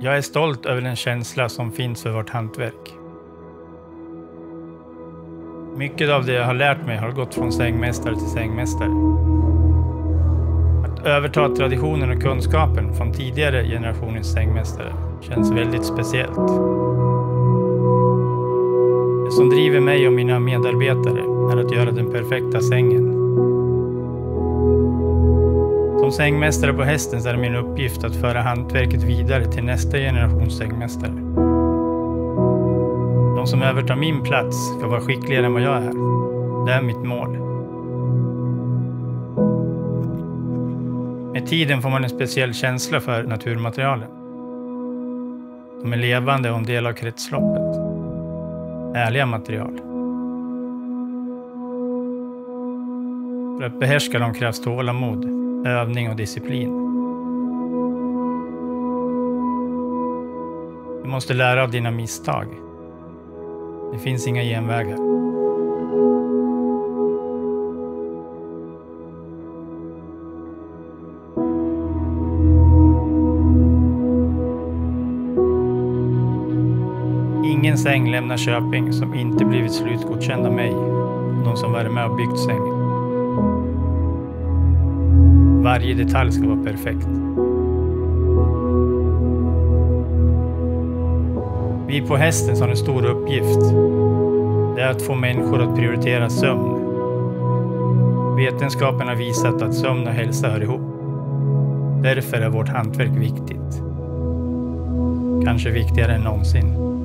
Jag är stolt över den känsla som finns för vårt hantverk. Mycket av det jag har lärt mig har gått från sängmästare till sängmästare. Att överta traditionen och kunskapen från tidigare generationens sängmästare känns väldigt speciellt. Det som driver mig och mina medarbetare är att göra den perfekta sängen. Som sängmästare på hästen så är det min uppgift att föra hantverket vidare till nästa generation sängmästare. De som övertar min plats ska vara skickligare än vad jag är. Det är mitt mål. Med tiden får man en speciell känsla för naturmaterialen. De är levande och en del av kretsloppet. Ärliga material. För att behärska dem krävs tålamod, övning och disciplin. Du måste lära av dina misstag. Det finns inga genvägar. Ingen säng lämnar Köping som inte blivit slutgodkänd av mig de som varit med och byggt sängen. Varje detalj ska vara perfekt. Vi på Hästens har en stor uppgift. Det är att få människor att prioritera sömn. Vetenskapen har visat att sömn och hälsa hör ihop. Därför är vårt hantverk viktigt. Kanske viktigare än någonsin.